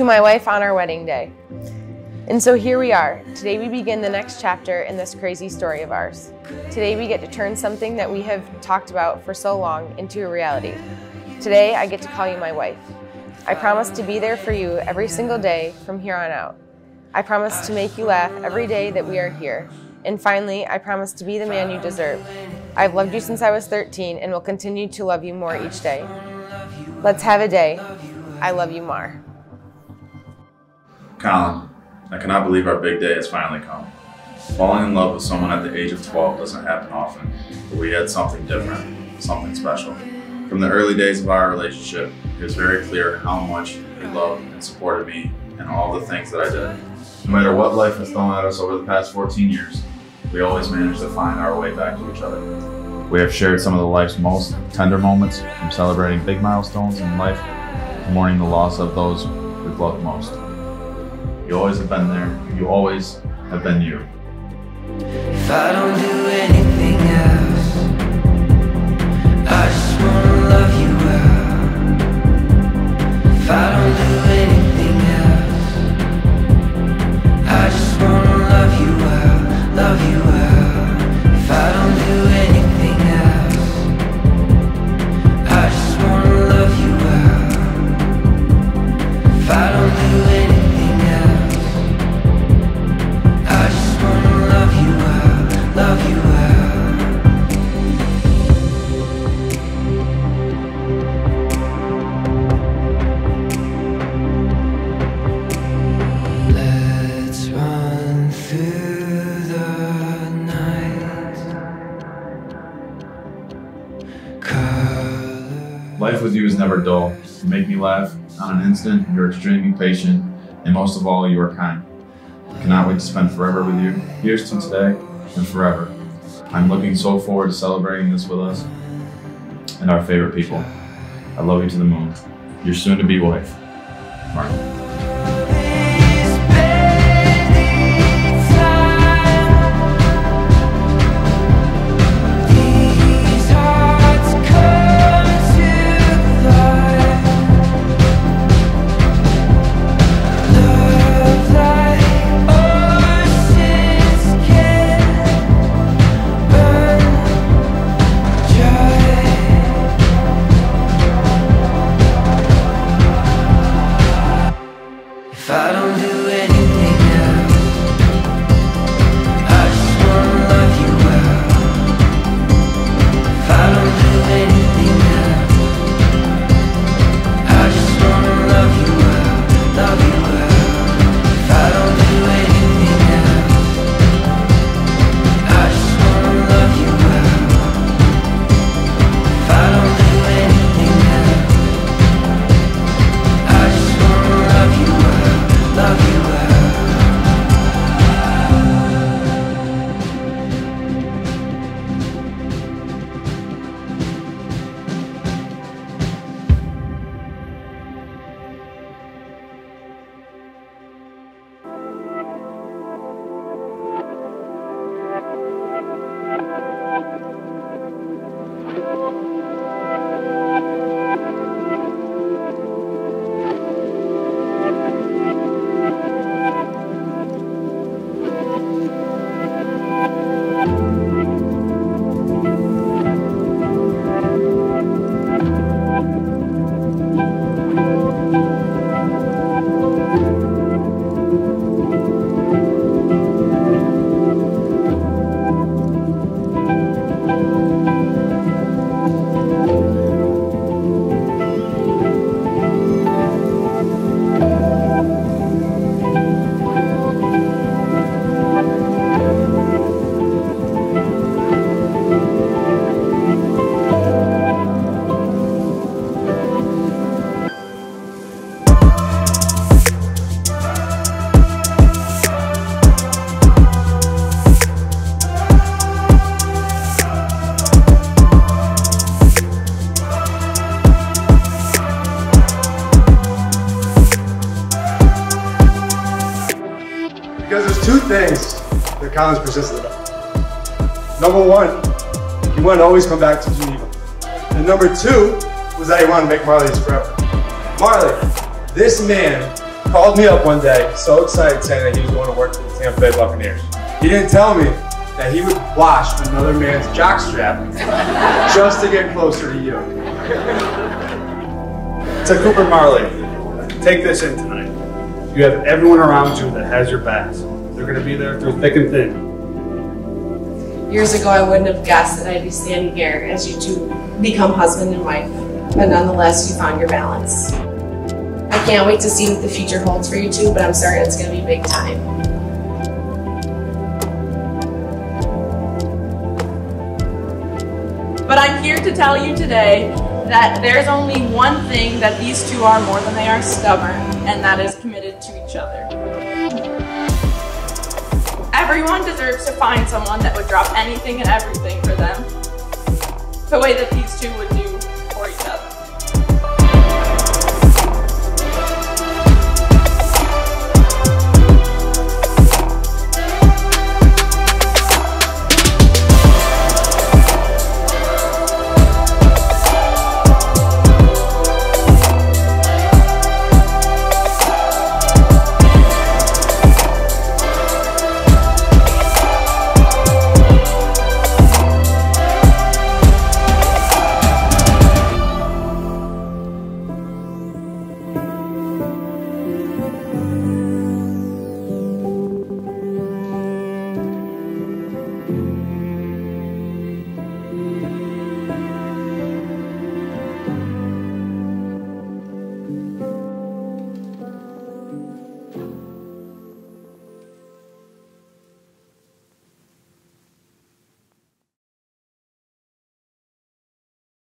to my wife on our wedding day. And so here we are. Today we begin the next chapter in this crazy story of ours. Today we get to turn something that we have talked about for so long into a reality. Today I get to call you my wife. I promise to be there for you every single day from here on out. I promise to make you laugh every day that we are here. And finally, I promise to be the man you deserve. I've loved you since I was 13 and will continue to love you more each day. Let's have a day. I love you, Mar. Colin, I cannot believe our big day has finally come. Falling in love with someone at the age of 12 doesn't happen often, but we had something different, something special. From the early days of our relationship, it was very clear how much he loved and supported me and all the things that I did. No matter what life has thrown at us over the past 14 years, we always manage to find our way back to each other. We have shared some of the life's most tender moments, from celebrating big milestones in life to mourning the loss of those we've loved most. You always have been there. You always have been you. With you is never dull. You make me laugh on an instant. You're extremely patient, and most of all, you are kind. I cannot wait to spend forever with you. Here's to today and forever. I'm looking so forward to celebrating this with us and our favorite people. I love you to the moon. Your soon to be wife, Marli. Because there's two things that Colin's persistent about. Number one, he wanted to always come back to Geneva. And number two was that he wanted to make Marli his forever. Marli, this man called me up one day, so excited, saying that he was going to work for the Tampa Bay Buccaneers. He didn't tell me that he would wash another man's jockstrap just to get closer to you. To Cooper Marli, take this in tonight. You have everyone around you that has your backs. They're going to be there through thick and thin. Years ago, I wouldn't have guessed that I'd be standing here as you two become husband and wife, but nonetheless, you found your balance. I can't wait to see what the future holds for you two, but I'm sorry it's going to be big time. But I'm here to tell you today that there's only one thing that these two are more than they are stubborn, and that is committed to each other. Everyone deserves to find someone that would drop anything and everything for them, the way that these two would do